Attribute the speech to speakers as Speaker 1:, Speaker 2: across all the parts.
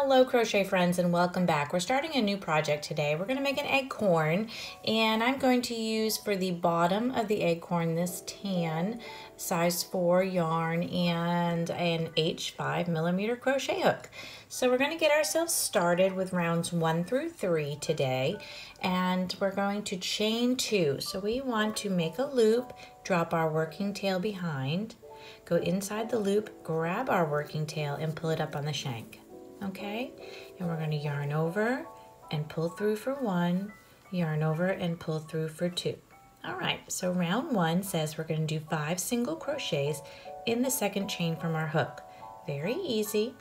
Speaker 1: Hello crochet friends and welcome back. We're starting a new project today. We're going to make an acorn and I'm going to use for the bottom of the acorn this tan size 4 yarn and an H5 millimeter crochet hook. So we're going to get ourselves started with rounds 1 through 3 today and we're going to chain 2. So we want to make a loop, drop our working tail behind, go inside the loop, grab our working tail and pull it up on the shank okay? And we're gonna yarn over and pull through for one, yarn over and pull through for two. All right, so round one says we're gonna do five single crochets in the second chain from our hook. Very easy.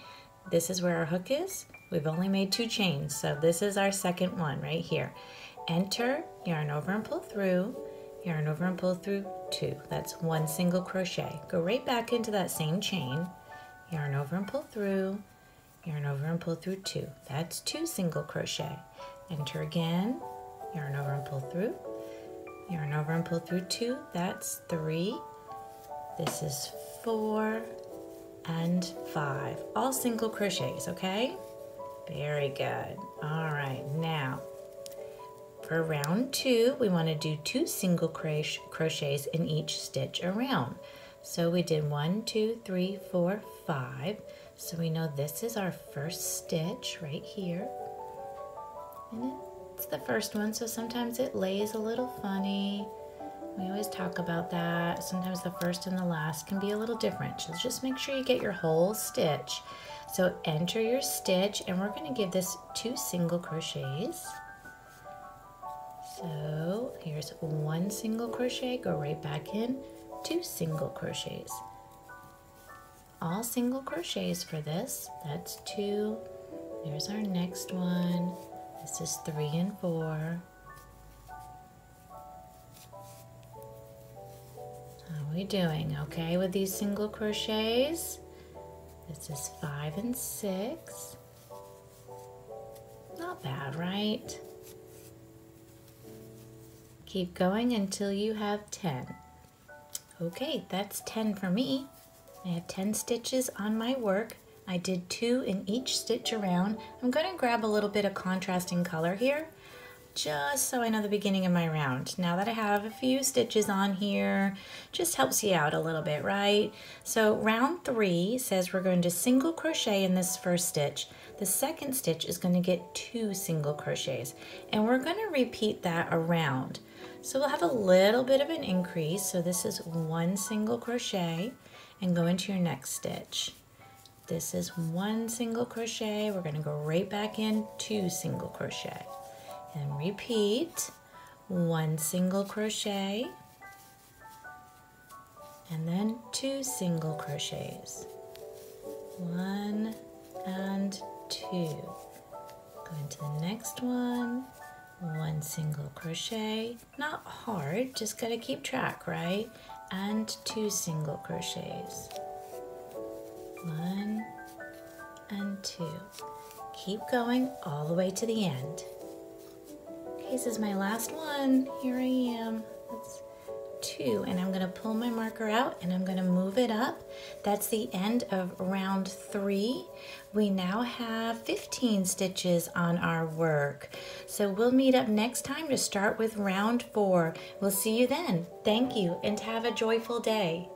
Speaker 1: This is where our hook is. We've only made two chains, so this is our second one right here. Enter, yarn over and pull through, yarn over and pull through two. That's one single crochet. Go right back into that same chain, yarn over and pull through, yarn over and pull through two. That's two single crochet. Enter again, yarn over and pull through, yarn over and pull through two. That's three. This is four and five. All single crochets, okay? Very good. All right, now for round two, we want to do two single crochets in each stitch around. So we did one, two, three, four, five. So we know this is our first stitch right here. And it's the first one, so sometimes it lays a little funny. We always talk about that. Sometimes the first and the last can be a little different. So just make sure you get your whole stitch. So enter your stitch and we're gonna give this two single crochets. So here's one single crochet, go right back in, two single crochets all single crochets for this. That's two. There's our next one. This is three and four. How are we doing? Okay with these single crochets? This is five and six. Not bad, right? Keep going until you have 10. Okay, that's 10 for me. I have 10 stitches on my work. I did two in each stitch around. I'm going to grab a little bit of contrasting color here just so I know the beginning of my round. Now that I have a few stitches on here, just helps you out a little bit, right? So round three says we're going to single crochet in this first stitch. The second stitch is going to get two single crochets and we're going to repeat that around. So we'll have a little bit of an increase. So this is one single crochet and go into your next stitch. This is one single crochet. We're gonna go right back in two single crochet and repeat one single crochet and then two single crochets. One and two. Go into the next one, one single crochet. Not hard, just gotta keep track, right? And two single crochets. One and two. Keep going all the way to the end. Okay, this is my last one. Here I am. That's two and I'm gonna pull my marker out and I'm gonna move it up. That's the end of round three. We now have 15 stitches on our work. So we'll meet up next time to start with round four. We'll see you then. Thank you and have a joyful day.